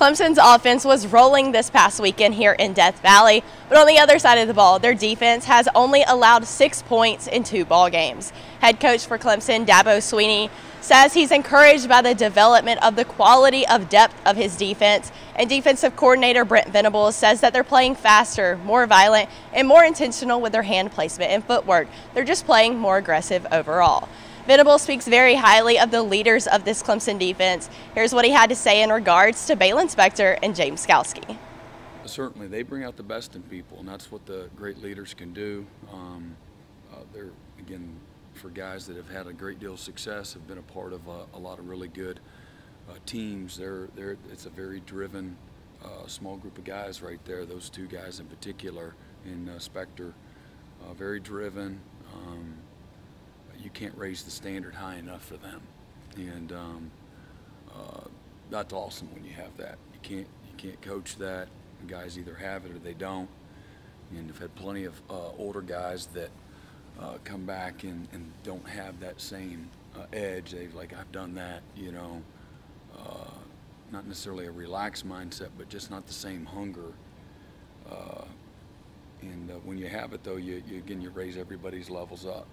Clemson's offense was rolling this past weekend here in Death Valley, but on the other side of the ball, their defense has only allowed six points in two ball games. Head coach for Clemson, Dabo Swinney, says he's encouraged by the development of the quality of depth of his defense, and defensive coordinator Brent Venables says that they're playing faster, more violent, and more intentional with their hand placement and footwork. They're just playing more aggressive overall. Venable speaks very highly of the leaders of this Clemson defense. Here's what he had to say in regards to Baylon Spector and James Skalski. Certainly, they bring out the best in people, and that's what the great leaders can do. Um, uh, they're, again, for guys that have had a great deal of success, have been a part of a, a lot of really good uh, teams. They're, they're, it's a very driven, uh, small group of guys right there, those two guys in particular, in uh, Spector. Uh, very driven. You can't raise the standard high enough for them. And um, uh, that's awesome when you have that. You can't you can't coach that. The guys either have it or they don't. And I've had plenty of uh, older guys that uh, come back and, and don't have that same uh, edge. They've like I've done that, you know. Uh, not necessarily a relaxed mindset, but just not the same hunger uh, when you have it, though, you, you, again you raise everybody's levels up.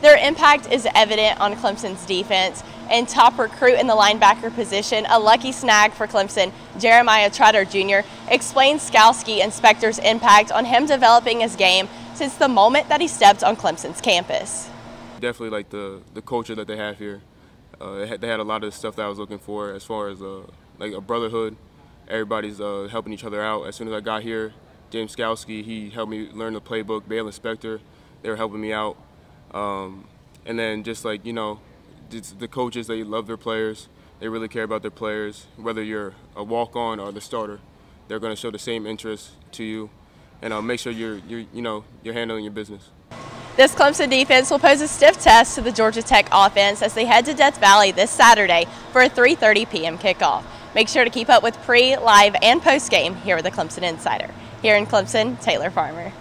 Their impact is evident on Clemson's defense. And top recruit in the linebacker position, a lucky snag for Clemson, Jeremiah Trotter Jr., explains Skalski and Spector's impact on him developing his game since the moment that he stepped on Clemson's campus. Definitely like the, the culture that they have here. Uh, they, had, they, had, a lot of stuff that I was looking for as far as uh, like a brotherhood. Everybody's uh, helping each other out. As soon as I got here, James Skalski, he helped me learn the playbook. Baylon Spector, they were helping me out. Um, and then just like, you know, the coaches, they love their players. They really care about their players. Whether you're a walk-on or the starter, they're going to show the same interest to you. And uh, make sure you're, you're, you know, you're handling your business. This Clemson defense will pose a stiff test to the Georgia Tech offense as they head to Death Valley this Saturday for a 3.30 p.m. kickoff. Make sure to keep up with pre, live, and post-game here with the Clemson Insider. Here in Clemson, Taylor Farmer.